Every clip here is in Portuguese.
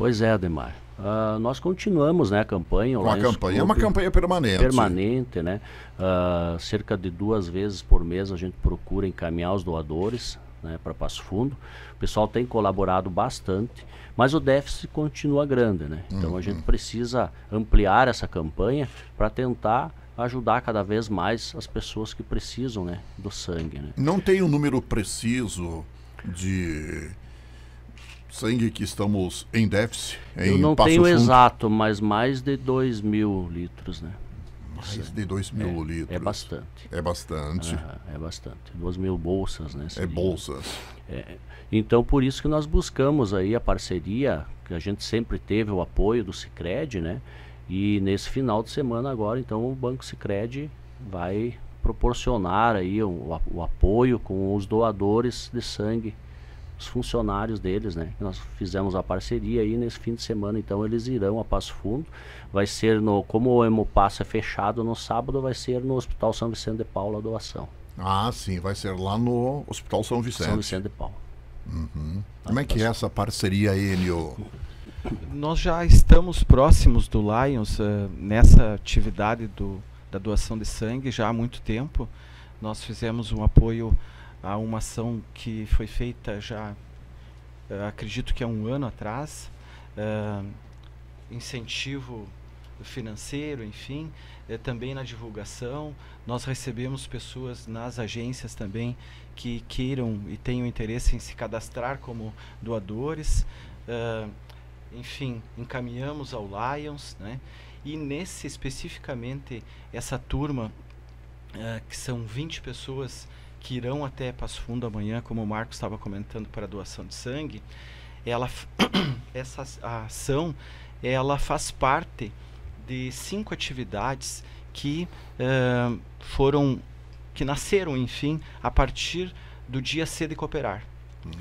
Pois é, Ademar. Uh, nós continuamos né, a campanha. Uma campanha é uma campanha permanente. Permanente, né? Uh, cerca de duas vezes por mês a gente procura encaminhar os doadores né, para Passo Fundo. O pessoal tem colaborado bastante, mas o déficit continua grande. Né? Então uhum. a gente precisa ampliar essa campanha para tentar ajudar cada vez mais as pessoas que precisam né, do sangue. Né? Não tem um número preciso de sangue que estamos em déficit? Em Eu não Passo tenho Fundo? exato, mas mais de 2 mil litros, né? Mais de 2 mil é, litros. É bastante. É bastante. Ah, é bastante. 2 mil bolsas, né? Seria. É bolsas. É, então, por isso que nós buscamos aí a parceria, que a gente sempre teve o apoio do Cicred, né? E nesse final de semana agora, então, o Banco Cicred vai proporcionar aí o, o apoio com os doadores de sangue os funcionários deles, né? Nós fizemos a parceria aí nesse fim de semana, então eles irão a Passo Fundo. Vai ser no, como o Hemopasso é fechado no sábado, vai ser no Hospital São Vicente de Paulo a doação. Ah, sim, vai ser lá no Hospital São Vicente. São Vicente de Paulo. Uhum. Como é que é essa parceria aí, Enio? Nós já estamos próximos do Lions uh, nessa atividade do, da doação de sangue já há muito tempo. Nós fizemos um apoio a uma ação que foi feita já, uh, acredito que há um ano atrás, uh, incentivo financeiro, enfim, uh, também na divulgação. Nós recebemos pessoas nas agências também que queiram e tenham interesse em se cadastrar como doadores. enfim, encaminhamos ao Lions, né? E nesse especificamente essa turma, que são 20 pessoas que irão até Passo Fundo amanhã, como o Marcos estava comentando, para doação de sangue, ela essa ação ela faz parte de cinco atividades que uh, foram que nasceram, enfim, a partir do dia C de cooperar. Uhum.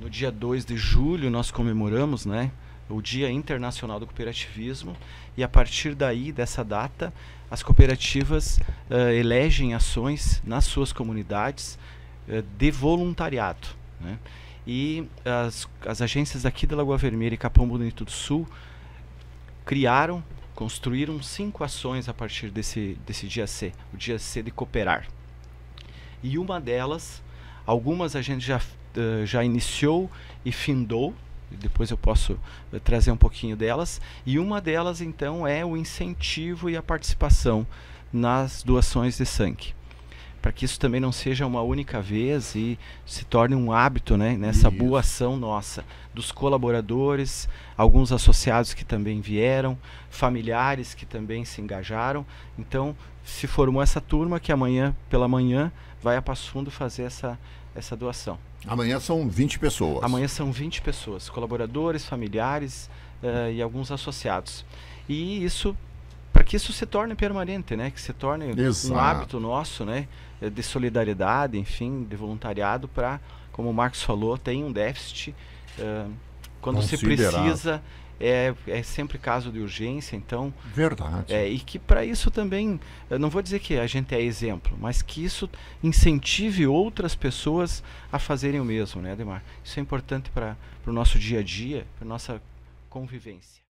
No dia 2 de julho nós comemoramos, né, o Dia Internacional do Cooperativismo, e a partir daí, dessa data, as cooperativas uh, elegem ações nas suas comunidades uh, de voluntariado. Né? E as, as agências aqui da Lagoa Vermelha e Capão Bonito do Sul criaram, construíram cinco ações a partir desse, desse dia C, o dia C de cooperar. E uma delas, algumas a gente já, uh, já iniciou e findou, depois eu posso uh, trazer um pouquinho delas. E uma delas, então, é o incentivo e a participação nas doações de sangue. Para que isso também não seja uma única vez e se torne um hábito né, nessa isso. boa ação nossa, dos colaboradores, alguns associados que também vieram, familiares que também se engajaram. Então, se formou essa turma que amanhã, pela manhã, vai a Passo Fundo fazer essa, essa doação. Amanhã são 20 pessoas. Amanhã são 20 pessoas, colaboradores, familiares uh, e alguns associados. E isso, para que isso se torne permanente, né? Que se torne Exato. um hábito nosso, né? Eh, de solidariedade, enfim, de voluntariado para, como o Marcos falou, tem um déficit uh, quando se precisa é, é sempre caso de urgência, então. Verdade. É, e que para isso também, eu não vou dizer que a gente é exemplo, mas que isso incentive outras pessoas a fazerem o mesmo, né, Ademar? Isso é importante para o nosso dia a dia, para nossa convivência.